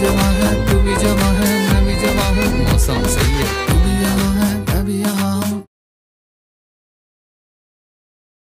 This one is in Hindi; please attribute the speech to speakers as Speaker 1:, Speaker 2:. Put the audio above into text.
Speaker 1: जमा है तू भी जमा है मैं भी जमा हूँ मौसम से